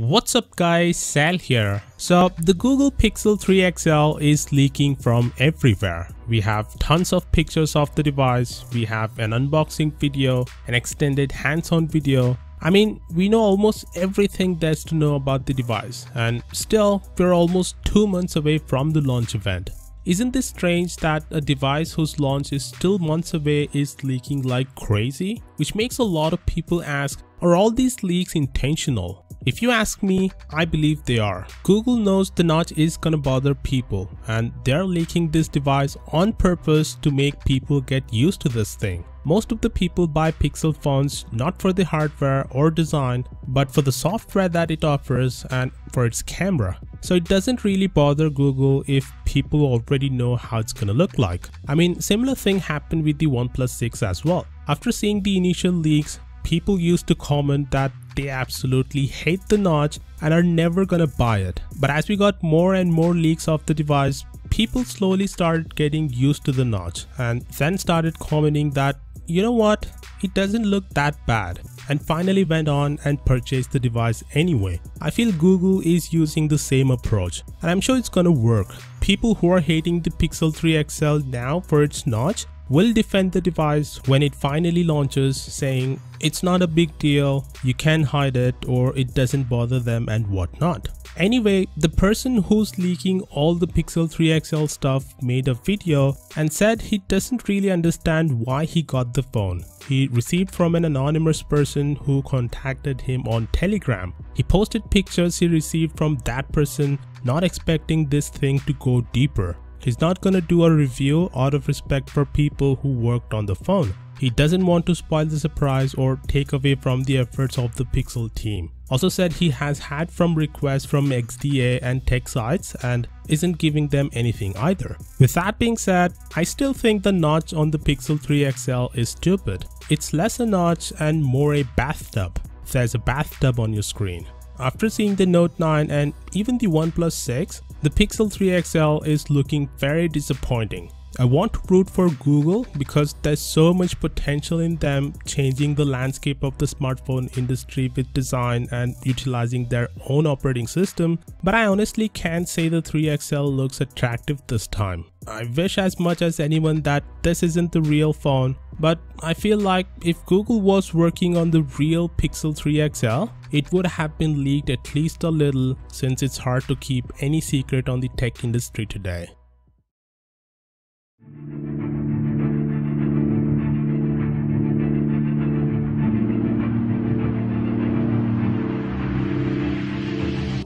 What's up guys, Sal here. So the Google Pixel 3 XL is leaking from everywhere. We have tons of pictures of the device, we have an unboxing video, an extended hands-on video. I mean, we know almost everything there's to know about the device and still we're almost two months away from the launch event. Isn't this strange that a device whose launch is still months away is leaking like crazy? Which makes a lot of people ask, are all these leaks intentional? If you ask me, I believe they are. Google knows the notch is gonna bother people and they're leaking this device on purpose to make people get used to this thing. Most of the people buy Pixel phones not for the hardware or design, but for the software that it offers and for its camera. So it doesn't really bother Google if people already know how it's gonna look like. I mean, similar thing happened with the OnePlus 6 as well. After seeing the initial leaks, people used to comment that they absolutely hate the notch and are never gonna buy it. But as we got more and more leaks of the device, people slowly started getting used to the notch and then started commenting that, you know what, it doesn't look that bad and finally went on and purchased the device anyway. I feel Google is using the same approach and I'm sure it's gonna work. People who are hating the Pixel 3 XL now for its notch will defend the device when it finally launches saying it's not a big deal, you can hide it or it doesn't bother them and whatnot. Anyway, the person who's leaking all the Pixel 3 XL stuff made a video and said he doesn't really understand why he got the phone. He received from an anonymous person who contacted him on Telegram. He posted pictures he received from that person not expecting this thing to go deeper. He's not gonna do a review out of respect for people who worked on the phone. He doesn't want to spoil the surprise or take away from the efforts of the Pixel team. Also said he has had from requests from XDA and tech sites and isn't giving them anything either. With that being said, I still think the notch on the Pixel 3 XL is stupid. It's less a notch and more a bathtub. There's a bathtub on your screen. After seeing the Note 9 and even the OnePlus 6, the Pixel 3 XL is looking very disappointing. I want to root for Google because there's so much potential in them changing the landscape of the smartphone industry with design and utilizing their own operating system, but I honestly can't say the 3XL looks attractive this time. I wish as much as anyone that this isn't the real phone, but I feel like if Google was working on the real Pixel 3 XL, it would have been leaked at least a little since it's hard to keep any secret on the tech industry today.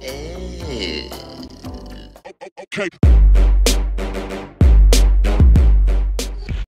Eh. Okay.